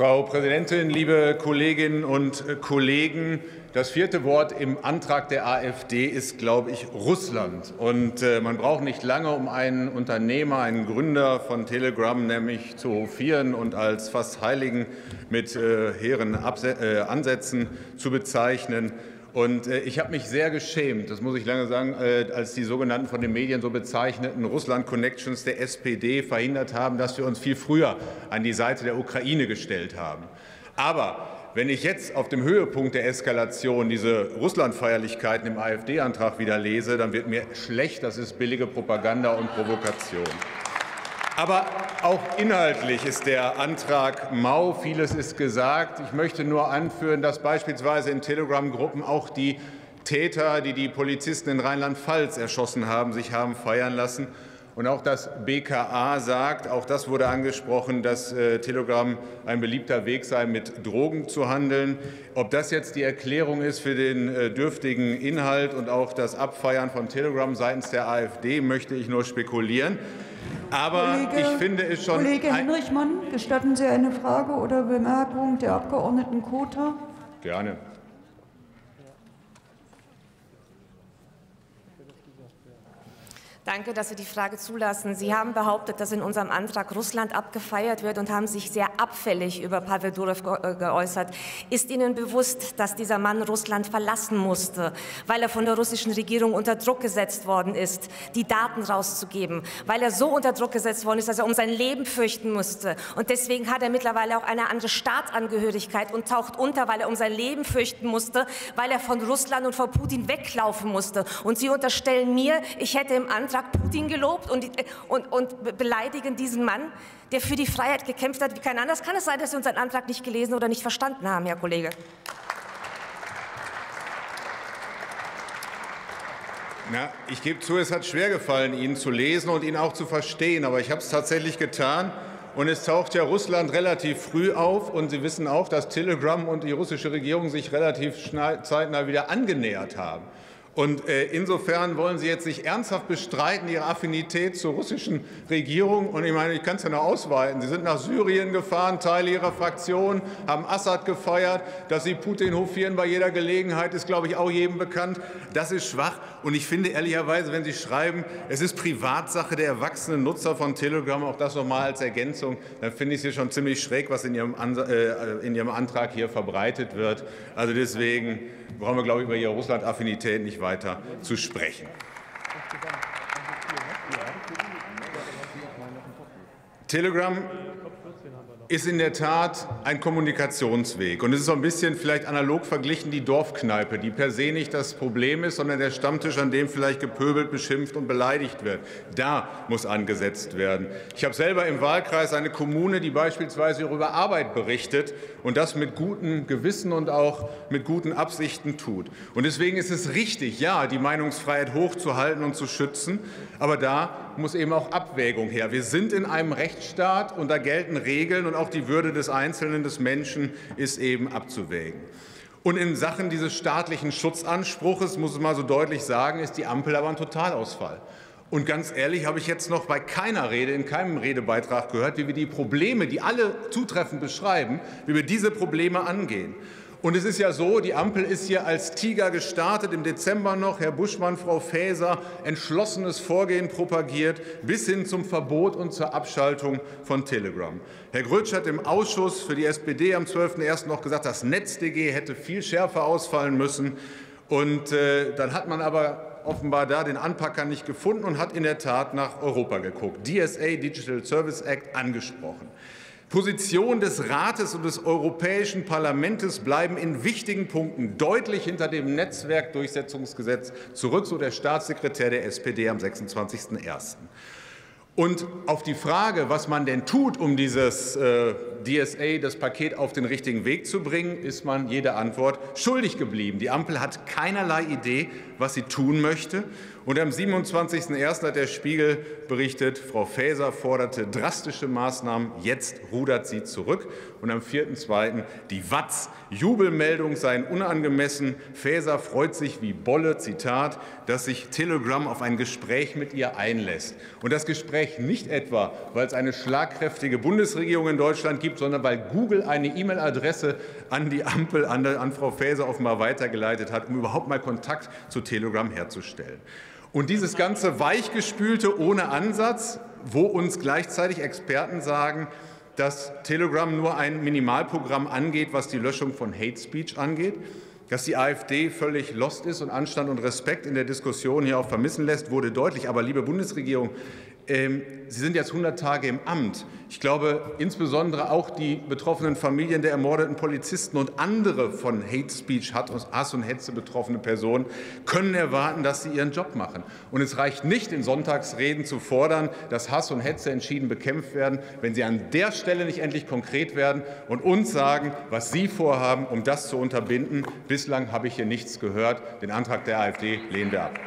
Frau Präsidentin, liebe Kolleginnen und Kollegen! Das vierte Wort im Antrag der AfD ist, glaube ich, Russland. Und äh, man braucht nicht lange, um einen Unternehmer, einen Gründer von Telegram nämlich zu hofieren und als fast Heiligen mit äh, hehren äh, Ansätzen zu bezeichnen. Und äh, ich habe mich sehr geschämt, das muss ich lange sagen, äh, als die sogenannten von den Medien so bezeichneten Russland-Connections der SPD verhindert haben, dass wir uns viel früher an die Seite der Ukraine gestellt haben. Aber wenn ich jetzt auf dem Höhepunkt der Eskalation diese Russland-Feierlichkeiten im AfD-Antrag wieder lese, dann wird mir schlecht. Das ist billige Propaganda und Provokation. Aber auch inhaltlich ist der Antrag mau. Vieles ist gesagt. Ich möchte nur anführen, dass beispielsweise in Telegram-Gruppen auch die Täter, die die Polizisten in Rheinland-Pfalz erschossen haben, sich haben feiern lassen. Und auch das BKA sagt, auch das wurde angesprochen, dass äh, Telegram ein beliebter Weg sei, mit Drogen zu handeln. Ob das jetzt die Erklärung ist für den äh, dürftigen Inhalt und auch das Abfeiern von Telegram seitens der AfD, möchte ich nur spekulieren. Aber Kollege, ich finde es schon. Kollege Henrichmann, gestatten Sie eine Frage oder Bemerkung der Abgeordneten Kota? Gerne. Danke, dass Sie die Frage zulassen. Sie haben behauptet, dass in unserem Antrag Russland abgefeiert wird und haben sich sehr abfällig über Pavel Durov äh, geäußert. Ist Ihnen bewusst, dass dieser Mann Russland verlassen musste, weil er von der russischen Regierung unter Druck gesetzt worden ist, die Daten rauszugeben, weil er so unter Druck gesetzt worden ist, dass er um sein Leben fürchten musste. Und deswegen hat er mittlerweile auch eine andere Staatsangehörigkeit und taucht unter, weil er um sein Leben fürchten musste, weil er von Russland und von Putin weglaufen musste. Und Sie unterstellen mir, ich hätte im Antrag Tag Putin gelobt und, und, und beleidigen diesen Mann, der für die Freiheit gekämpft hat wie kein anderes. Kann es sein, dass Sie unseren Antrag nicht gelesen oder nicht verstanden haben, Herr Kollege? Na, ich gebe zu, es hat schwer gefallen, ihn zu lesen und ihn auch zu verstehen, aber ich habe es tatsächlich getan. Und es taucht ja Russland relativ früh auf. Und Sie wissen auch, dass Telegram und die russische Regierung sich relativ zeitnah wieder angenähert haben. Und äh, insofern wollen Sie jetzt nicht ernsthaft bestreiten, Ihre Affinität zur russischen Regierung. Und ich meine, ich kann es ja noch ausweiten. Sie sind nach Syrien gefahren, Teile Ihrer Fraktion, haben Assad gefeiert. Dass Sie Putin hofieren bei jeder Gelegenheit, ist, glaube ich, auch jedem bekannt. Das ist schwach. Und ich finde ehrlicherweise, wenn Sie schreiben, es ist Privatsache der erwachsenen Nutzer von Telegram, auch das noch mal als Ergänzung, dann finde ich es hier schon ziemlich schräg, was in Ihrem, äh, in Ihrem Antrag hier verbreitet wird. Also deswegen brauchen wir, glaube ich, über Ihre Russland-Affinität nicht weiter zu sprechen. Telegram ist in der Tat ein Kommunikationsweg. Und es ist so ein bisschen vielleicht analog verglichen die Dorfkneipe, die per se nicht das Problem ist, sondern der Stammtisch, an dem vielleicht gepöbelt, beschimpft und beleidigt wird. Da muss angesetzt werden. Ich habe selber im Wahlkreis eine Kommune, die beispielsweise über Arbeit berichtet und das mit gutem Gewissen und auch mit guten Absichten tut. Und deswegen ist es richtig, ja, die Meinungsfreiheit hochzuhalten und zu schützen. Aber da muss eben auch Abwägung her. Wir sind in einem Rechtsstaat und da gelten Regeln und auch die Würde des Einzelnen, des Menschen ist eben abzuwägen. Und in Sachen dieses staatlichen Schutzanspruches, muss ich mal so deutlich sagen, ist die Ampel aber ein Totalausfall. Und ganz ehrlich habe ich jetzt noch bei keiner Rede, in keinem Redebeitrag gehört, wie wir die Probleme, die alle zutreffend beschreiben, wie wir diese Probleme angehen. Und es ist ja so, die Ampel ist hier als Tiger gestartet, im Dezember noch, Herr Buschmann, Frau Faeser, entschlossenes Vorgehen propagiert, bis hin zum Verbot und zur Abschaltung von Telegram. Herr Grötsch hat im Ausschuss für die SPD am 12.01. noch gesagt, das NetzDG hätte viel schärfer ausfallen müssen. Und äh, dann hat man aber offenbar da den Anpacker nicht gefunden und hat in der Tat nach Europa geguckt. DSA, Digital Service Act, angesprochen. Position des Rates und des Europäischen Parlaments bleiben in wichtigen Punkten deutlich hinter dem Netzwerkdurchsetzungsgesetz zurück, so der Staatssekretär der SPD am 26.01. Und auf die Frage, was man denn tut, um dieses äh, DSA, das Paket auf den richtigen Weg zu bringen, ist man jede Antwort schuldig geblieben. Die Ampel hat keinerlei Idee, was sie tun möchte. Und am 27.01. hat der Spiegel berichtet, Frau Faeser forderte drastische Maßnahmen, jetzt rudert sie zurück. Und am 4.2. die Watz, Jubelmeldungen seien unangemessen. Faeser freut sich wie Bolle, Zitat, dass sich Telegram auf ein Gespräch mit ihr einlässt. Und das Gespräch nicht etwa, weil es eine schlagkräftige Bundesregierung in Deutschland gibt, sondern weil Google eine E-Mail-Adresse an die Ampel, an Frau Faeser offenbar weitergeleitet hat, um überhaupt mal Kontakt zu Telegram herzustellen. Und dieses ganze Weichgespülte ohne Ansatz, wo uns gleichzeitig Experten sagen, dass Telegram nur ein Minimalprogramm angeht, was die Löschung von Hate Speech angeht, dass die AfD völlig lost ist und Anstand und Respekt in der Diskussion hier auch vermissen lässt, wurde deutlich. Aber liebe Bundesregierung, Sie sind jetzt 100 Tage im Amt. Ich glaube, insbesondere auch die betroffenen Familien der ermordeten Polizisten und andere von Hate Speech, Hass und Hetze betroffene Personen können erwarten, dass sie ihren Job machen. Und es reicht nicht, in Sonntagsreden zu fordern, dass Hass und Hetze entschieden bekämpft werden, wenn Sie an der Stelle nicht endlich konkret werden und uns sagen, was Sie vorhaben, um das zu unterbinden. Bislang habe ich hier nichts gehört. Den Antrag der AfD lehnen wir ab.